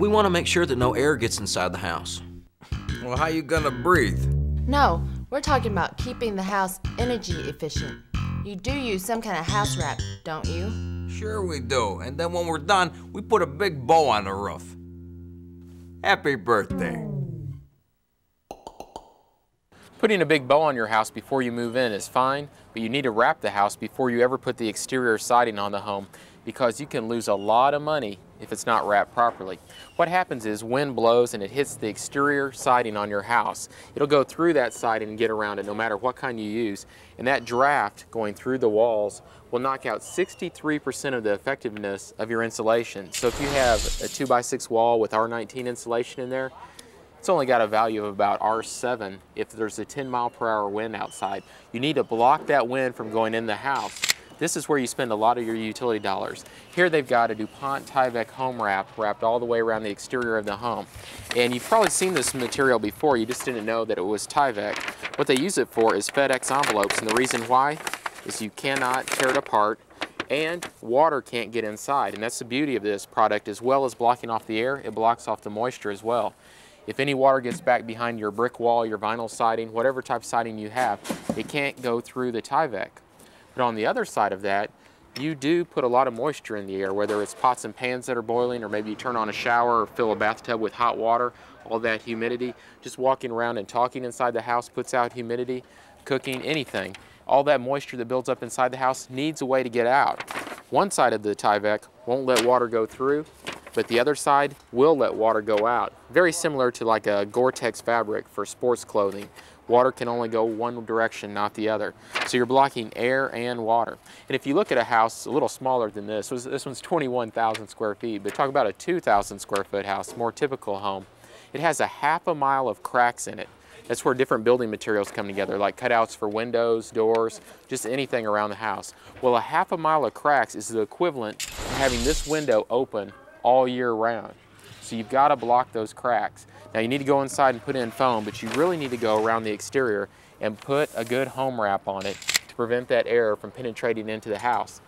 We want to make sure that no air gets inside the house. Well, how you gonna breathe? No, we're talking about keeping the house energy efficient. You do use some kind of house wrap, don't you? Sure we do. And then when we're done, we put a big bow on the roof. Happy birthday. Putting a big bow on your house before you move in is fine, but you need to wrap the house before you ever put the exterior siding on the home because you can lose a lot of money if it's not wrapped properly. What happens is wind blows and it hits the exterior siding on your house. It'll go through that siding and get around it no matter what kind you use. And that draft going through the walls will knock out 63% of the effectiveness of your insulation. So if you have a 2x6 wall with R19 insulation in there, it's only got a value of about R7 if there's a 10 mile per hour wind outside. You need to block that wind from going in the house. This is where you spend a lot of your utility dollars. Here they've got a DuPont Tyvek home wrap wrapped all the way around the exterior of the home. And you've probably seen this material before, you just didn't know that it was Tyvek. What they use it for is FedEx envelopes, and the reason why is you cannot tear it apart and water can't get inside. And that's the beauty of this product, as well as blocking off the air, it blocks off the moisture as well. If any water gets back behind your brick wall, your vinyl siding, whatever type of siding you have, it can't go through the Tyvek. But on the other side of that, you do put a lot of moisture in the air, whether it's pots and pans that are boiling, or maybe you turn on a shower or fill a bathtub with hot water, all that humidity. Just walking around and talking inside the house puts out humidity, cooking, anything. All that moisture that builds up inside the house needs a way to get out. One side of the Tyvek won't let water go through, but the other side will let water go out. Very similar to like a Gore-Tex fabric for sports clothing. Water can only go one direction, not the other. So you're blocking air and water. And if you look at a house a little smaller than this, this one's 21,000 square feet, but talk about a 2,000 square foot house, more typical home. It has a half a mile of cracks in it. That's where different building materials come together, like cutouts for windows, doors, just anything around the house. Well, a half a mile of cracks is the equivalent of having this window open all year round. So you've got to block those cracks. Now you need to go inside and put in foam, but you really need to go around the exterior and put a good home wrap on it to prevent that air from penetrating into the house.